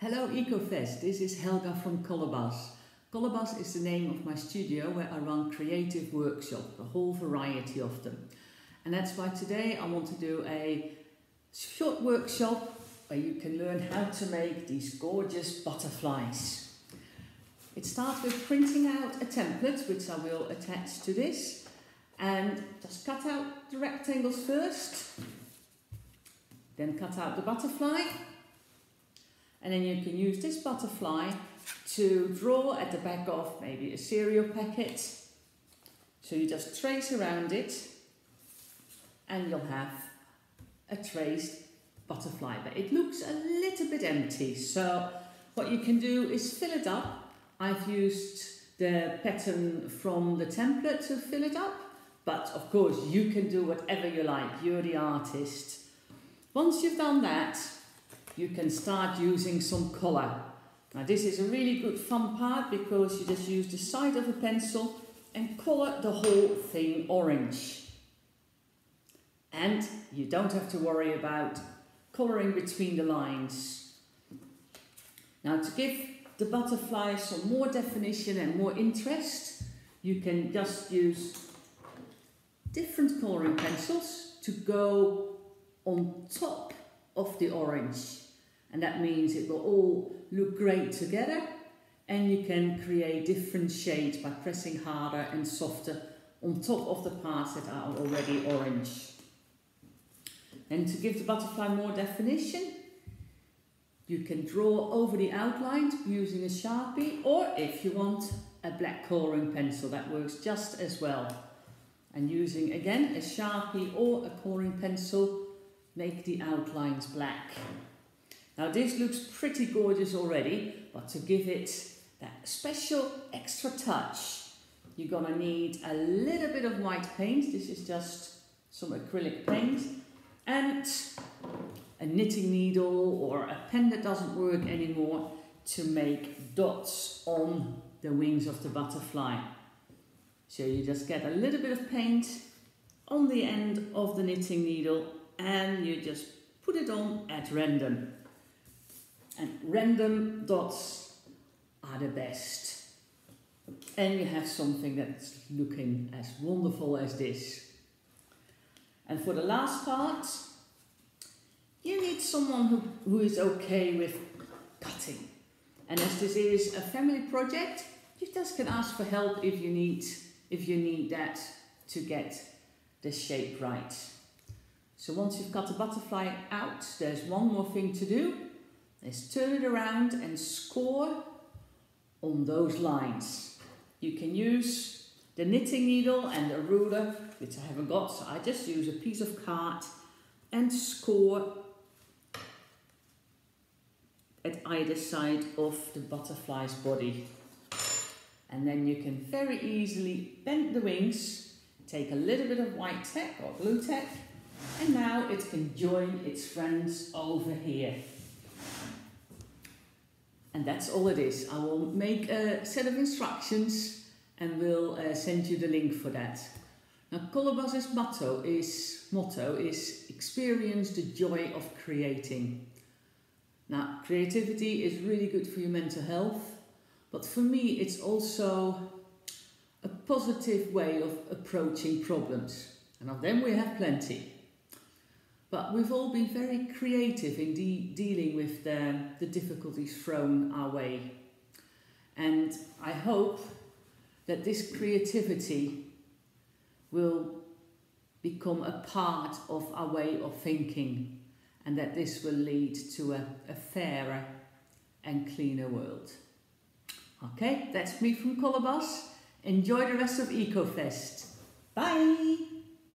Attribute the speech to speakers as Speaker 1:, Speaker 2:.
Speaker 1: Hello EcoFest, this is Helga from Colourbuzz. Colourbuzz is the name of my studio where I run creative workshops, a whole variety of them. And that's why today I want to do a short workshop where you can learn how to make these gorgeous butterflies. It starts with printing out a template which I will attach to this and just cut out the rectangles first then cut out the butterfly and then you can use this butterfly to draw at the back of maybe a cereal packet. So you just trace around it and you'll have a traced butterfly. But it looks a little bit empty. So what you can do is fill it up. I've used the pattern from the template to fill it up. But of course you can do whatever you like. You're the artist. Once you've done that, you can start using some colour. Now this is a really good fun part because you just use the side of a pencil and colour the whole thing orange. And you don't have to worry about colouring between the lines. Now to give the butterfly some more definition and more interest, you can just use different colouring pencils to go on top of the orange. And that means it will all look great together and you can create different shades by pressing harder and softer on top of the parts that are already orange. And to give the butterfly more definition, you can draw over the outlines using a Sharpie or if you want a black colouring pencil, that works just as well. And using again a Sharpie or a colouring pencil, make the outlines black. Now this looks pretty gorgeous already, but to give it that special extra touch, you're gonna need a little bit of white paint. This is just some acrylic paint and a knitting needle or a pen that doesn't work anymore to make dots on the wings of the butterfly. So you just get a little bit of paint on the end of the knitting needle and you just put it on at random. And random dots are the best. And you have something that's looking as wonderful as this. And for the last part, you need someone who, who is okay with cutting. And as this is a family project, you just can ask for help if you need, if you need that to get the shape right. So once you've cut the butterfly out, there's one more thing to do. Is turn it around and score on those lines. You can use the knitting needle and a ruler, which I haven't got, so I just use a piece of card and score at either side of the butterfly's body. And then you can very easily bend the wings, take a little bit of white tack or blue tack and now it can join its friends over here. And that's all it is. I will make a set of instructions and we'll uh, send you the link for that. Now Colourbuzz's motto is, motto is experience the joy of creating. Now creativity is really good for your mental health, but for me it's also a positive way of approaching problems. And of them we have plenty. But we've all been very creative in de dealing with the, the difficulties thrown our way. And I hope that this creativity will become a part of our way of thinking and that this will lead to a, a fairer and cleaner world. Okay, that's me from Colourbuzz. Enjoy the rest of EcoFest. Bye!